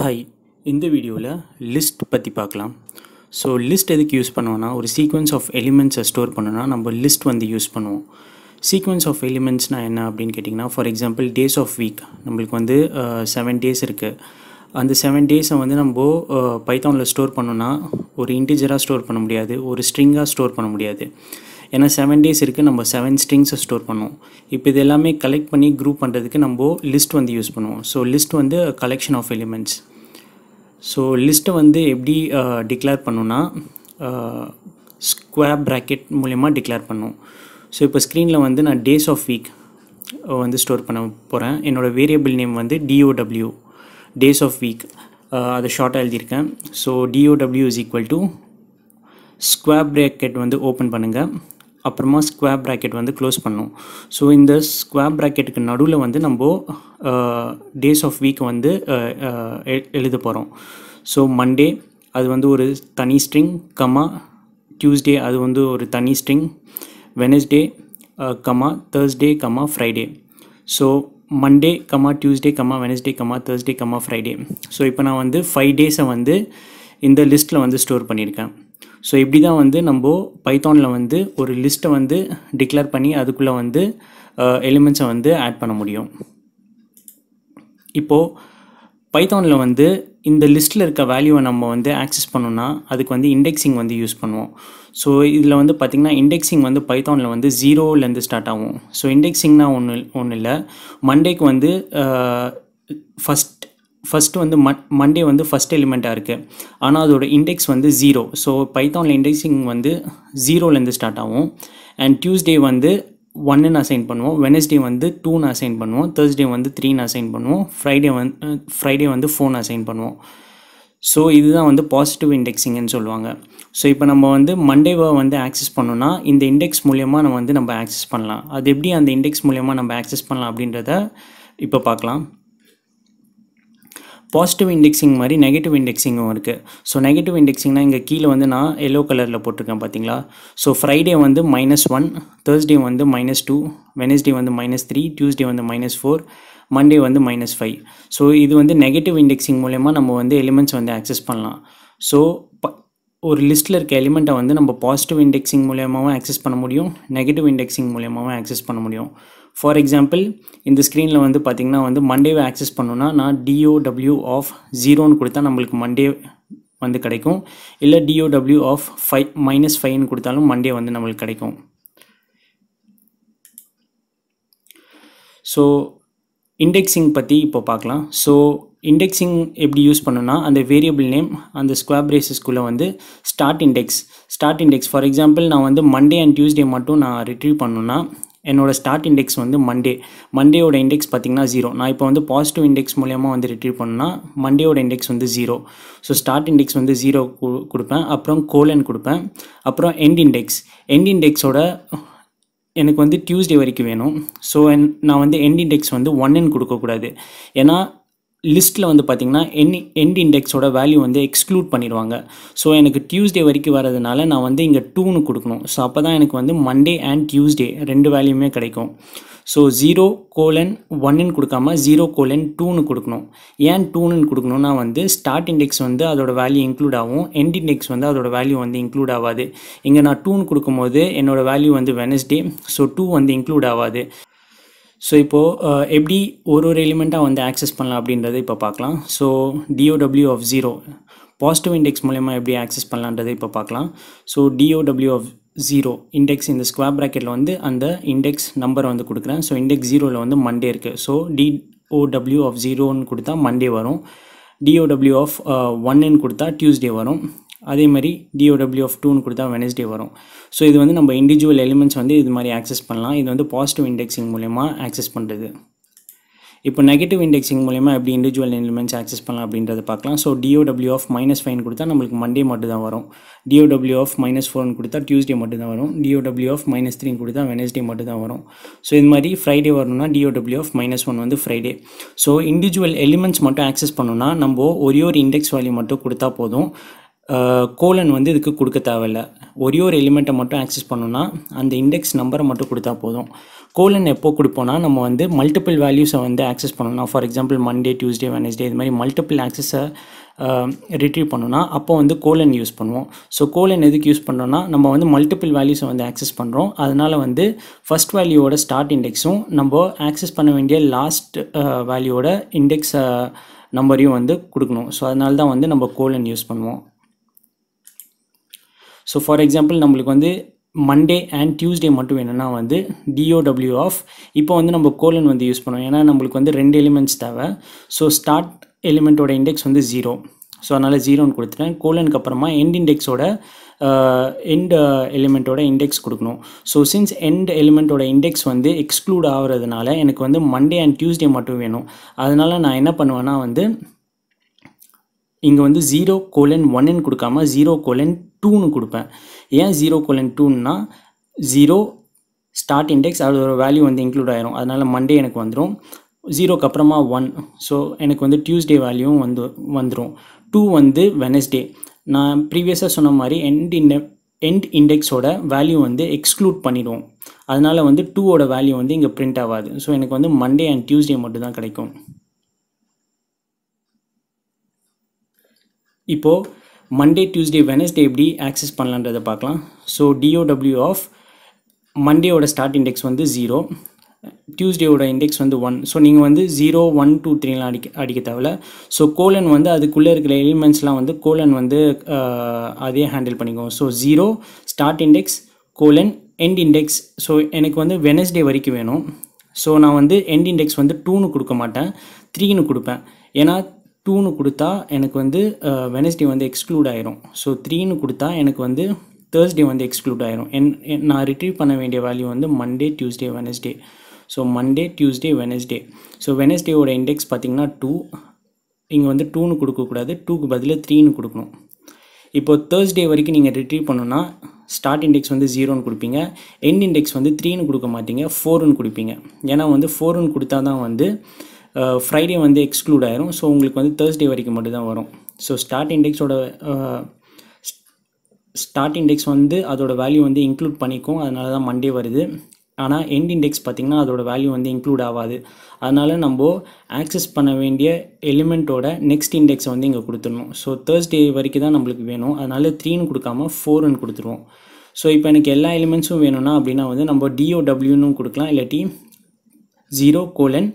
Hi இந்த வீடியோவில் list பற்றி பார்க்கலாம். ஸோ லிஸ்ட் எதுக்கு யூஸ் பண்ணுவோன்னா ஒரு சீக்வன்ஸ் ஆஃப் எலிமெண்ட்ஸை ஸ்டோர் பண்ணோன்னா நம்ம லிஸ்ட் வந்து யூஸ் பண்ணுவோம். சீக்வன்ஸ் ஆஃப் எலிமெண்ட்ஸ்னால் என்ன அப்படின்னு கேட்டிங்கன்னா for example days of week நம்மளுக்கு வந்து செவன் டேஸ் இருக்குது அந்த செவன் டேஸை வந்து நம்ம பைத்தானில் ஸ்டோர் பண்ணோன்னா ஒரு இன்டிஜராக ஸ்டோர் பண்ண முடியாது ஒரு ஸ்ட்ரிங்காக ஸ்டோர் பண்ண முடியாது. ஏன்னா செவன் டேஸ் இருக்குது நம்ம செவன் ஸ்ட்ரிங்ஸை ஸ்டோர் பண்ணுவோம். இப்போ இது எல்லாமே கலெக்ட் பண்ணி குரூப் பண்ணுறதுக்கு நம்ம லிஸ்ட் வந்து யூஸ் பண்ணுவோம். ஸோ லிஸ்ட் வந்து கலெக்ஷன் ஆஃப் எலிமெண்ட்ஸ் ஸோ லிஸ்ட்டை வந்து எப்படி டிக்ளேர் பண்ணுன்னா ஸ்கொயர் ப்ராக்கெட் மூலயமா டிக்ளேர் பண்ணும். ஸோ இப்போ ஸ்க்ரீனில் வந்து நான் டேஸ் ஆஃப் வீக் வந்து ஸ்டோர் பண்ண போகிறேன் என்னோடய வேரியபிள் நேம் வந்து டிஓடபிள்யூ டேஸ் ஆஃப் வீக் அதை ஷார்ட்டாக எழுதியிருக்கேன். So DOW is equal to square bracket வந்து ஓப்பன் பண்ணுங்கள் அப்புறமா ஸ்கொயர் ப்ராக்கெட் வந்து க்ளோஸ் பண்ணும். ஸோ இந்த ஸ்கொயர் ப்ராக்கெட்டுக்கு நடுவில் வந்து நம்ம டேஸ் ஆஃப் வீக் வந்து எழுத போகிறோம் ஸோ மண்டே அது வந்து ஒரு தனி ஸ்ட்ரிங் கமா டியூஸ்டே அது வந்து ஒரு தனி string Wednesday comma Thursday comma Friday so Monday comma Tuesday comma Wednesday comma Thursday comma Friday so இப்போ நான் வந்து ஃபைவ் டேஸை வந்து இந்த லிஸ்ட்டில் வந்து ஸ்டோர் பண்ணியிருக்கேன். ஸோ இப்படி தான் வந்து நம்ம பைத்தானில் வந்து ஒரு லிஸ்ட்டை வந்து டிக்ளேர் பண்ணி அதுக்குள்ளே வந்து எலிமெண்ட்ஸை வந்து ஆட் பண்ண முடியும். இப்போது பைத்தானில் வந்து இந்த லிஸ்ட்டில் இருக்க வேல்யூவை நம்ம வந்து ஆக்சஸ் பண்ணோன்னா அதுக்கு வந்து இண்டெக்ஸிங் வந்து யூஸ் பண்ணுவோம். ஸோ இதில் வந்து பார்த்திங்கன்னா இண்டெக்ஸிங் வந்து பைத்தானில் வந்து ஜீரோலேருந்து ஸ்டார்ட் ஆகும். ஸோ இண்டெக்ஸிங்னா ஒன்று ஒன்றும் இல்லை மண்டேக்கு வந்து ஃபஸ்ட் ஃபஸ்ட்டு வந்து ம மண்டே வந்து ஃபஸ்ட் எலிமெண்ட்டாக இருக்குது ஆனால் அதோட இண்டெக்ஸ் வந்து ஜீரோ ஸோ பைத்தானில் இண்டெக்ஸிங் வந்து ஜீரோலேருந்து ஸ்டார்ட் ஆகும். அண்ட் டியூஸ்டே வந்து ஒன்னுன்னு அசைன் பண்ணுவோம். வெனஸ்டே வந்து டூன்னு அசைன் பண்ணுவோம். தேர்ஸ்டே வந்து த்ரீன்னு அசைன் பண்ணுவோம். ஃப்ரைடே வந்து ஃப்ரைடே வந்து ஃபோன் அசைன் பண்ணுவோம். ஸோ இதுதான் வந்து பாசிட்டிவ் இண்டெக்ஸிங்னு சொல்லுவாங்க. ஸோ இப்போ நம்ம வந்து மண்டேவை வந்து ஆக்சஸ் பண்ணோன்னா இந்த இண்டெக்ஸ் மூலயமா நம்ம வந்து நம்ம ஆக்சஸ் பண்ணலாம். அது எப்படி அந்த இண்டெக்ஸ் மூலயமா நம்ம ஆக்சஸ் பண்ணலாம் அப்படின்றத இப்போ பார்க்கலாம். பாசிட்டிவ் இண்டெக்ஸிங் மாதிரி நெகட்டிவ் இண்டெக்ஸிங்கும் இருக்குது ஸோ நெகட்டிவ் இண்டெக்ஸிங்னா இங்கே கீழே வந்து நான் எல்லோ கலரில் போட்டிருக்கேன் பார்த்தீங்களா ஸோ ஃப்ரைடே வந்து மைனஸ் ஒன் தேர்ஸ்டே வந்து மைனஸ் டூ வெனஸ்டே வந்து மைனஸ் த்ரீ டியூஸ்டே வந்து மைனஸ் ஃபோர் மண்டே வந்து மைனஸ் ஃபைவ் ஸோ இது வந்து நெகட்டிவ் இண்டெக்ஸிங் மூலயமா நம்ம வந்து எலிமெண்ட்ஸ் வந்து ஆக்சஸ் பண்ணலாம். ஸோ ஒரு லிஸ்ட்டில் இருக்க எலிமெண்ட்டை வந்து நம்ம பாசிட்டிவ் இண்டெக்ஸிங் மூலியமாகவும் ஆக்சஸ் பண்ண முடியும் நெகட்டிவ் இண்டெக்ஸிங் மூலியமாகவும் ஆக்சஸ் பண்ண முடியும். ஃபார் எக்ஸாம்பிள் இந்த ஸ்க்ரீனில் வந்து பார்த்திங்கன்னா வந்து மண்டேவை ஆக்சஸ் பண்ணுன்னா நான் டிஓடபிள்யூ ஆஃப் ஜீரோன்னு கொடுத்தா நம்மளுக்கு மண்டே வந்து கிடைக்கும். இல்லை டிஓடபிள்யூ ஆஃப் ஃபைவ் மைனஸ் ஃபைவ்னு கொடுத்தாலும் மண்டே வந்து நம்மளுக்கு கிடைக்கும். ஸோ இண்டெக்ஸிங் பற்றி இப்போ பார்க்கலாம் ஸோ இண்டெக்ஸிங் எப்படி யூஸ் பண்ணுன்னா அந்த வேரியபிள் நேம் அந்த ஸ்கொயர் பிரேசஸ்க்குள்ளே வந்து start index start index for example நான் வந்து மண்டே அண்ட் டியூஸ்டே மட்டும் நான் ரிட்ரீவ் பண்ணணுன்னா என்னோடய ஸ்டார்ட் இண்டெக்ஸ் வந்து மண்டே மண்டேயோட இண்டெக்ஸ் பார்த்திங்கன்னா ஜீரோ நான் இப்போ வந்து பாசிட்டிவ் இண்டெக்ஸ் மூலியமாக வந்து ரிட்ரீவ் பண்ணால் மண்டேயோட இண்டெக்ஸ் வந்து ஜீரோ ஸோ ஸ்டார்ட் இண்டெக்ஸ் வந்து ஜீரோ கொடுப்பேன். அப்புறம் கோலன் கொடுப்பேன். அப்புறம் எண்ட் இண்டெக்ஸ் எண்ட் இண்டெக்ஸோட எனக்கு வந்து டியூஸ்டே வரைக்கும் வேணும். ஸோ நான் வந்து எண்ட் இண்டெக்ஸ் வந்து ஒன்னுன்னு கொடுக்கக்கூடாது. ஏன்னா லிஸ்ட்டில் வந்து பார்த்திங்கன்னா என் எண்ட் இண்டெக்ஸோட வேல்யூ வந்து எக்ஸ்க்ளூட் பண்ணிடுவாங்க. ஸோ எனக்கு டியூஸ்டே வரைக்கும் வரதுனால நான் வந்து இங்கே டூன்னு கொடுக்கணும். ஸோ அப்போ தான் எனக்கு வந்து மண்டே அண்ட் டியூஸ்டே ரெண்டு வேல்யூமே கிடைக்கும். ஸோ ஜீரோ கோலன் ஒன்னுன்னு கொடுக்காம ஜீரோ கோலன் டூன்னு கொடுக்கணும். ஏன் டூன்னு கொடுக்கணும்னா வந்து ஸ்டார்ட் இண்டெக்ஸ் வந்து அதோட வேல்யூ இன்க்ளூட் ஆகும். எண்ட் இண்டெக்ஸ் வந்து அதோட வேல்யூ வந்து இன்க்ளூட் ஆகாது. இங்கே நான் டூன்னு கொடுக்கும்போது என்னோட வேல்யூ வந்து வெனஸ்டே ஸோ டூ வந்து இன்க்ளூட் ஆகாது. ஸோ இப்போது எப்படி ஒரு ஒரு எலிமெண்ட்டாக வந்து ஆக்சஸ் பண்ணலாம் அப்படின்றத இப்போ பார்க்கலாம். So DOW of zero positive index மூலயமா எப்படி ஆக்சஸ் பண்ணலான்றதை இப்போ பார்க்கலாம். So DOW of zero index இந்த ஸ்கொயர் ப்ராக்கெட்டில் வந்து அந்த இண்டெக்ஸ் நம்பரை வந்து கொடுக்குறேன். ஸோ இண்டெக்ஸ் ஜீரோவில் வந்து மண்டே இருக்குது ஸோ டிஓடபிள்யூ ஆஃப் ஜீரோன்னு கொடுத்தா மண்டே வரும். டிஓடபிள்யூ ஆஃப் ஒன்னு கொடுத்தா டியூஸ்டே வரும். அதே மாதிரி டிஓடபிள்யூ ஆஃப் டூன்னு கொடுத்தா வெனஸ்டே வரும். ஸோ இது வந்து நம்ம இண்டிவிஜுவல் எலிமெண்ட்ஸ் வந்து இது மாதிரி ஆக்சஸ் பண்ணலாம். இது வந்து பாசிட்டிவ் இண்டெக்ஸிங் மூலயமா ஆக்சஸ் பண்ணுறது இப்போ நெகட்டிவ் இண்டெக்ஸிங் மூலயமா எப்படி இண்டிவிஜுவல் எலிமெண்ட்ஸ் ஆக்சஸ் பண்ணலாம் அப்படின்றத பார்க்கலாம். So DOW of minus five கொடுத்தா நம்மளுக்கு மண்டே மட்டும் தான் வரும் டிஓடபிள்யூ ஆஃப் மைனஸ் ஃபோர்னு கொடுத்தா டியூஸ்டே மட்டும் தான் வரும் டிஓடபிள்யூ ஆஃப் மைனஸ் த்ரீன்னு கொடுத்தா வெனஸ்டே மட்டும் தான் வரும். ஸோ இது மாதிரி ஃப்ரைடே வரணும்னா டிஓடபிள்யூ ஆஃப் மைனஸ் ஒன் வந்து ஃப்ரைடே ஸோ இண்டிவிஜுவல் எலிமெண்ட்ஸ் மட்டும் ஆக்சஸ் பண்ணணும்னா நம்ம ஒரே ஒரு இண்டெக்ஸ் வேல்யூ மட்டும் கொடுத்தா போதும். கோலன் வந்து இதுக்கு கொடுக்க தேவையில்ல. ஒரே ஒரு எலிமெண்ட்டை மட்டும் ஆக்சஸ் பண்ணோன்னா அந்த இண்டெக்ஸ் நம்பரை மட்டும் கொடுத்தா போதும். கோலன் எப்போ கொடுப்போம்னா நம்ம வந்து மல்டிபிள் வேல்யூஸை வந்து ஆக்சஸ் பண்ணணும். For example Monday Tuesday Wednesday இது மாதிரி மல்டிபிள் ஆக்சஸை ரிட்ரீவ் பண்ணோன்னா அப்போ வந்து கோலன் யூஸ் பண்ணுவோம். ஸோ கோலன் எதுக்கு யூஸ் பண்ணுறோன்னா நம்ம வந்து மல்டிபிள் வேல்யூஸை வந்து ஆக்சஸ் பண்ணுறோம் அதனால் வந்து ஃபஸ்ட் வேல்யூவோட ஸ்டார்ட் இண்டெக்ஸும் நம்ம ஆக்சஸ் பண்ண வேண்டிய லாஸ்ட் வேல்யூவோட இண்டெக்ஸ் நம்பரையும் வந்து கொடுக்கணும். ஸோ அதனால தான் வந்து நம்ம கோலன் யூஸ் பண்ணுவோம். ஸோ ஃபார் எக்ஸாம்பிள் நம்மளுக்கு வந்து மண்டே அண்ட் டியூஸ்டே மட்டும் வேணும்னா வந்து டிஓடபிள்யூ ஆஃப் இப்போ வந்து நம்ம கோலன் வந்து யூஸ் பண்ணுவோம். ஏன்னா நம்மளுக்கு வந்து ரெண்டு எலிமெண்ட்ஸ் தேவை. ஸோ ஸ்டார்ட் எலிமெண்ட்டோட இண்டெக்ஸ் வந்து ஜீரோ ஸோ அதனால் ஜீரோன்னு கொடுத்துட்டேன். கோலனுக்கு அப்புறமா எண்ட் இண்டெக்ஸோட எண்ட் எலிமெண்ட்டோட இண்டெக்ஸ் கொடுக்கணும். ஸோ சின்ஸ் எண்ட் எலிமெண்ட்டோட இண்டெக்ஸ் வந்து எக்ஸ்க்ளூட் ஆகிறதுனால எனக்கு வந்து மண்டே அண்ட் டியூஸ்டே மட்டும் வேணும். அதனால் நான் என்ன பண்ணுவேன்னா வந்து இங்கே வந்து ஜீரோ கோலன் ஒன்னு கொடுக்காம ஜீரோ கோலன் டூன்னு கொடுப்பேன். ஏன் ஜீரோ கோலன் டூன்னா ஜீரோ ஸ்டார்ட் இண்டெக்ஸ் அதோட வேல்யூ வந்து இன்க்ளூட் ஆயிரும். அதனால் மண்டே எனக்கு வந்துடும் ஜீரோக்கு அப்புறமா ஒன் ஸோ எனக்கு வந்து டியூஸ்டே வேல்யூவும் வந்து வந்துடும் டூ வந்து வெனஸ்டே நான் ப்ரீவியஸாக சொன்ன மாதிரி எண்ட் இண்ட எண்ட் இண்டெக்ஸோட வேல்யூ வந்து எக்ஸ்க்ளூட் பண்ணிடுவோம். அதனால் வந்து டூவோட வேல்யூ வந்து இங்கே பிரிண்ட் ஆகாது. ஸோ எனக்கு வந்து மண்டே அண்ட் டியூஸ்டே மட்டும் தான் கிடைக்கும். இப்போது மண்டே டியூஸ்டே வெனஸ்டே எப்படி ஆக்சஸ் பண்ணலான்றதை பார்க்கலாம். ஸோ டிஓடபிள்யூ ஆஃப் மண்டேயோட ஸ்டார்ட் இண்டெக்ஸ் வந்து ஜீரோ டியூஸ்டேவோட இண்டெக்ஸ் வந்து ஒன் ஸோ நீங்கள் வந்து ஜீரோ ஒன் டூ த்ரீலாம் அடிக்க அடிக்க தேவையில்ல. ஸோ கோலன் வந்து அதுக்குள்ளே இருக்கிற எலிமெண்ட்ஸ்லாம் வந்து கோலன் வந்து அதே ஹேண்டில் பண்ணிக்குவோம் so zero start index colon end index so எனக்கு வந்து வெனஸ்டே வரைக்கும் வேணும். ஸோ நான் வந்து எண்ட் இண்டெக்ஸ் வந்து டூன்னு கொடுக்க மாட்டேன். த்ரீன்னு கொடுப்பேன். ஏன்னா டூன்னு கொடுத்தா எனக்கு வந்து வெனஸ்டே வந்து எக்ஸ்க்ளூட் ஆயிரும். ஸோ த்ரீன்னு கொடுத்தா எனக்கு வந்து தேர்ஸ்டே வந்து எக்ஸ்க்ளூட் ஆயிரும். என் நான் ரிட்ரீவ் பண்ண வேண்டிய வேல்யூ வந்து Monday Tuesday Wednesday so Monday Tuesday Wednesday so வெனஸ்டேவோட index பார்த்திங்கன்னா டூ இங்கே வந்து டூன்னு கொடுக்கக்கூடாது டூக்கு பதிலாக த்ரீன்னு கொடுக்கணும். இப்போ தேர்ஸ்டே வரைக்கும் நீங்கள் ரிட்ரீவ் பண்ணணுன்னா ஸ்டார்ட் இண்டெக்ஸ் வந்து ஜீரோன்னு கொடுப்பீங்க. எண்ட் இண்டெக்ஸ் வந்து த்ரீன்னு கொடுக்க மாட்டீங்க. ஃபோருன்னு கொடுப்பீங்க. ஏன்னா வந்து ஃபோருன்னு கொடுத்தா தான் வந்து ஃப்ரைடே வந்து எக்ஸ்க்ளூட் ஆயிரும். ஸோ உங்களுக்கு வந்து தேர்ஸ்டே வரைக்கும் மட்டும் தான் வரும் ஸோ ஸ்டார்ட் இண்டெக்ஸோட ஸ்டார்ட் இண்டெக்ஸ் வந்து அதோட வேல்யூ வந்து இன்க்ளூட் பண்ணிக்கும். அதனால தான் மண்டே வருது. ஆனால் எண்ட் இண்டெக்ஸ் பார்த்திங்கன்னா அதோட வேல்யூ வந்து இன்க்ளூட் ஆகாது. அதனால் நம்ம ஆக்சஸ் பண்ண வேண்டிய எலிமெண்ட்டோட நெக்ஸ்ட் இண்டெக்ஸை வந்து இங்கே கொடுத்துடணும். ஸோ தேர்ஸ்டே வரைக்கும் தான் நம்மளுக்கு வேணும். அதனால் த்ரீன்னு கொடுக்காம ஃபோர்னு கொடுத்துருவோம். ஸோ இப்போ எனக்கு எல்லா எலிமெண்ட்ஸும் வேணும்னா அப்படின்னா வந்து நம்ம டிஓடபிள்யூன்னு கொடுக்கலாம். இல்லாட்டி ஜீரோ கோலன்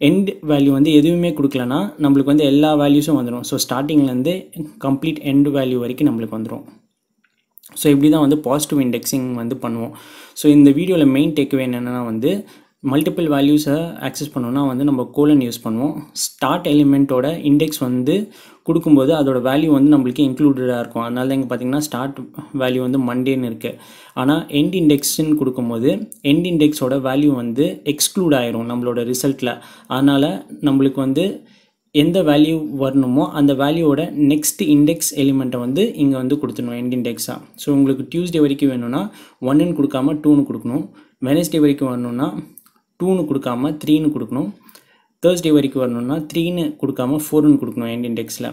எண்ட் வேல்யூ வந்து எதுவுமே கொடுக்கலனா நம்மளுக்கு வந்து எல்லா வேல்யூஸும் வந்துடும் ஸோ ஸ்டார்டிங்லேருந்து கம்ப்ளீட் எண்ட் வேல்யூ வரைக்கும் நம்மளுக்கு வந்துடும் ஸோ இப்படி தான் வந்து பாசிட்டிவ் இண்டெக்ஸிங் வந்து பண்ணுவோம். ஸோ இந்த வீடியோவில் மெயின் டேக்வே என்னென்னா வந்து மல்டிபிள் வேல்யூஸை ஆக்சஸ் பண்ணோன்னா வந்து நம்ம கோலன் யூஸ் பண்ணுவோம். ஸ்டார்ட் எலிமெண்ட்டோட இண்டெக்ஸ் வந்து கொடுக்கும்போது அதோட வேல்யூ வந்து நம்மளுக்கு இன்க்ளூடடாக இருக்கும். அதனால தான் இங்கே பார்த்தீங்கன்னா ஸ்டார்ட் வேல்யூ வந்து மண்டேன்னு இருக்குது ஆனால் எண்ட் இண்டெக்ஸ்ன்னு கொடுக்கும்போது எண்ட் இண்டெக்ஸோட வேல்யூ வந்து எக்ஸ்க்ளூட் ஆயிரும் நம்மளோட ரிசல்ட்டில் அதனால் நம்மளுக்கு வந்து எந்த வேல்யூ வரணுமோ அந்த வேல்யூவோட நெக்ஸ்ட் இண்டெக்ஸ் எலிமெண்ட்டை வந்து இங்கே வந்து கொடுத்துடணும் எண்ட் இண்டெக்ஸாக ஸோ உங்களுக்கு டியூஸ்டே வரைக்கும் வேணும்னா ஒன்னுன்னு கொடுக்காம டூன்னு கொடுக்கணும். வெனஸ்டே வரைக்கும் வரணும்னா டூன்னு கொடுக்காம த்ரீன்னு கொடுக்கணும். தேர்ஸ்டே வரைக்கும் வரணும்னா த்ரீன்னு கொடுக்காம ஃபோர்னு கொடுக்கணும் எண்ட் இண்டெக்ஸில்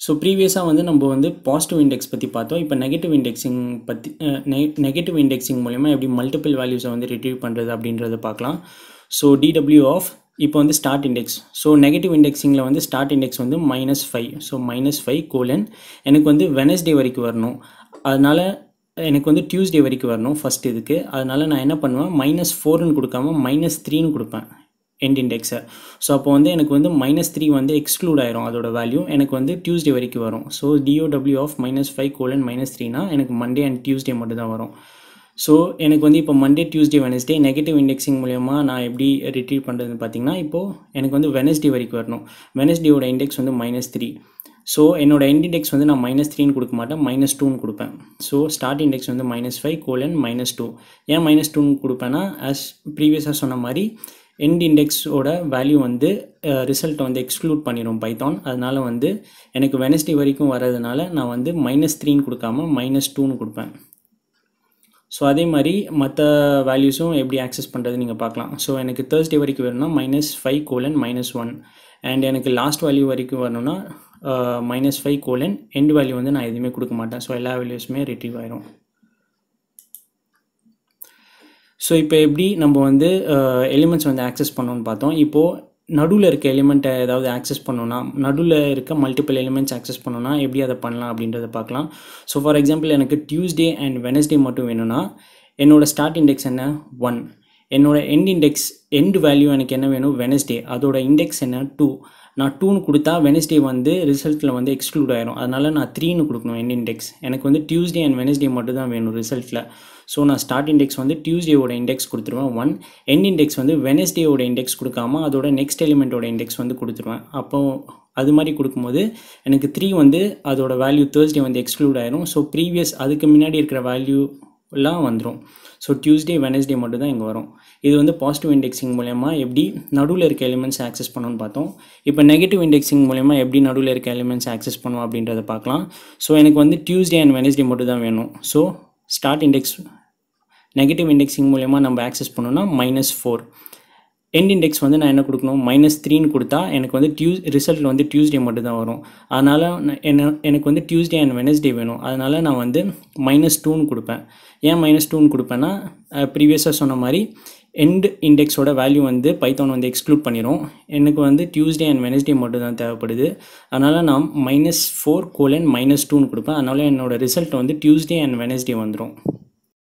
ஸோ ப்ரீவியஸாக வந்து நம்ம வந்து பாசிட்டிவ் இண்டெக்ஸ் பற்றி பார்த்தோம். இப்போ நெகட்டிவ் இண்டெக்ஸிங் பற்றி நெகட்டிவ் இண்டெக்ஸிங் மூலிமா எப்படி மல்டிபிள் வேல்யூஸை வந்து ரிட்ரீவ் பண்ணுறது அப்படின்றத பார்க்கலாம். ஸோ டிடபிள்யூ ஆஃப் இப்போ வந்து ஸ்டார்ட் இண்டெக்ஸ் ஸோ நெகட்டிவ் இண்டெக்ஸிங்கில் வந்து ஸ்டார்ட் இண்டெக்ஸ் வந்து minus five so minus five colon எனக்கு வந்து வெனஸ்டே வரைக்கும் வரணும். அதனால் எனக்கு வந்து டியூஸ்டே வரைக்கும் வரணும் ஃபஸ்ட் இதுக்கு. அதனால் நான் என்ன பண்ணுவேன் மைனஸ் ஃபோர்னு கொடுக்காம மைனஸ் த்ரீன்னு கொடுப்பேன் எண்ட் இண்டெக்ஸை ஸோ அப்போ வந்து எனக்கு வந்து மைனஸ் த்ரீ வந்து எக்ஸ்க்ளூட் ஆயிரும் அதோட வேல்யூ எனக்கு வந்து டியூஸ்டே வரைக்கும் வரும். So DOW of minus five colon minus த்ரீனா எனக்கு மண்டே அண்ட் டியூஸ்டே மட்டும் தான் வரும். ஸோ எனக்கு வந்து இப்போ Monday Tuesday Wednesday negative indexing மூலயமா நான் எப்படி ரிட்ரீவ் பண்ணுறதுன்னு பார்த்தீங்கன்னா இப்போது எனக்கு வந்து வெனஸ்டே வரைக்கும் வரணும். வெனஸ்டேயோட இண்டெக்ஸ் வந்து மைனஸ் த்ரீ ஸோ என்னோடய எண்ட் இண்டெக்ஸ் வந்து நான் மைனஸ் த்ரீன்னு கொடுக்க மாட்டேன் மைனஸ் டூன்னு கொடுப்பேன். ஸோ ஸ்டார்ட் இண்டெக்ஸ் வந்து minus five colon minus two ஏன் மைனஸ் டூன்னு கொடுப்பேன்னா ஆஸ் ப்ரீவியஸாக சொன்ன மாதிரி எண்ட் இண்டெக்ஸோட வேல்யூ வந்து ரிசல்ட்டை வந்து எக்ஸ்க்ளூட் பண்ணிடும் பைத்தான் அதனால் வந்து எனக்கு வெனஸ்டே வரைக்கும் வர்றதுனால நான் வந்து மைனஸ் த்ரீன்னு கொடுக்காம மைனஸ் டூன்னு கொடுப்பேன். ஸோ அதே மாதிரி மற்ற வேல்யூஸும் எப்படி ஆக்சஸ் பண்ணுறது நீங்கள் பார்க்கலாம். ஸோ எனக்கு தேர்ஸ்டே வரைக்கும் வேணும்னா minus five colon minus one and எனக்கு லாஸ்ட் வேல்யூ வரைக்கும் வரணும்னா minus five colon end value வந்து நான் எதுவுமே கொடுக்க மாட்டேன். ஸோ எல்லா வேல்யூஸுமே ரிட்ரீவ் ஆயிரும். ஸோ இப்போ எப்படி நம்ம வந்து எலிமெண்ட்ஸ் வந்து ஆக்சஸ் பண்ணோன்னு பார்த்தோம். இப்போது நடுவில் இருக்க எலிமெண்ட்டை ஏதாவது ஆக்சஸ் பண்ணோன்னா நடுவில் இருக்க மல்டிபிள் எலிமெண்ட்ஸ் ஆக்சஸ் பண்ணோன்னா எப்படி அதை பண்ணலாம் அப்படின்றத பார்க்கலாம். ஸோ ஃபார் எக்ஸாம்பிள் எனக்கு டியூஸ்டே அண்ட் வெனஸ்டே மட்டும் வேணும்னா என்னோடய ஸ்டார்ட் இண்டெக்ஸ் என்ன? ஒன் என்னோடய எண்ட் இண்டெக்ஸ் எண்ட் வேல்யூ எனக்கு என்ன வேணும்? வெனஸ்டே அதோட இண்டெக்ஸ் என்ன? டூ நான் டூன்னு கொடுத்தா வெனஸ்டே வந்து ரிசல்ட்டில் வந்து எக்ஸ்க்ளூட் ஆயிரும். அதனால் நான் த்ரீன்னு கொடுக்கணும் எண்ட் இண்டெக்ஸ் எனக்கு வந்து டியூஸ்டே அண்ட் வெனஸ்டே மட்டும் தான் வேணும் ரிசல்ட்டில் ஸோ நான் ஸ்டார்ட் இண்டெக்ஸ் வந்து டியூஸ்டேவோட இண்டெக்ஸ் கொடுத்துருவேன். ஒன் எண்ட் இண்டெக்ஸ் வந்து வெனஸ்டேவோட இண்டெக்ஸ் கொடுக்காம அதோட நெக்ஸ்ட் எலிமெண்ட்டோட இண்டெக்ஸ் வந்து கொடுத்துருவேன். அப்போ அது மாதிரி கொடுக்கும்போது எனக்கு த்ரீ வந்து அதோட வேல்யூ தேர்ஸ்டே வந்து எக்ஸ்க்ளூட் ஆயிரும். ஸோ ப்ரீவியஸ் அதுக்கு முன்னாடி இருக்கிற வேல்யூலாம் வந்துடும் ஸோ டியூஸ்டே வெனஸ்டே மட்டும் தான் இங்கே வரும். இது வந்து பாசிட்டிவ் இண்டெக்ஸிங் மூலயமா எப்படி நடுவில் இருக்க எலிமெண்ட்ஸ் ஆக்சஸ் பண்ணணும்னு பார்த்தோம். இப்போ நெகட்டிவ் இண்டெக்ஸிங் மூலயமா எப்படி நடுவில் இருக்க எலிமெண்ட்ஸ் ஆக்சஸ் பண்ணுவோம் அப்படின்றத பார்க்கலாம். ஸோ எனக்கு வந்து டியூஸ்டே அண்ட் வெனஸ்டே மட்டும் தான் வேணும். So start index negative indexing மூலயமா நம்ம ஆக்சஸ் பண்ணோன்னா மைனஸ் ஃபோர் எண்ட் இண்டெக்ஸ் வந்து நான் என்ன கொடுக்கணும்? மைனஸ் த்ரீன்னு கொடுத்தா எனக்கு வந்து டியூஸ் ரிசல்ட்டில் வந்து டியூஸ்டே மட்டும் தான் வரும். அதனால் என்ன எனக்கு வந்து டியூஸ்டே அண்ட் வெனஸ்டே வேணும். அதனால் நான் வந்து மைனஸ் டூன்னு கொடுப்பேன். ஏன் மைனஸ் டூன்னு கொடுப்பேன்னா ப்ரீவியஸாக சொன்ன மாதிரி எண்ட் இண்டெக்ஸோட வேல்யூ வந்து பைத்தான் வந்து எக்ஸ்க்ளூட் பண்ணிடும் எனக்கு வந்து டியூஸ்டே அண்ட் வெனஸ்டே மட்டும் தான் தேவைப்படுது. அதனால் நான் மைனஸ் ஃபோர் கோலன் மைனஸ் டூன்னு கொடுப்பேன். அதனால் என்னோடய ரிசல்ட் வந்து டியூஸ்டே அண்ட் வெனஸ்டே வந்துடும்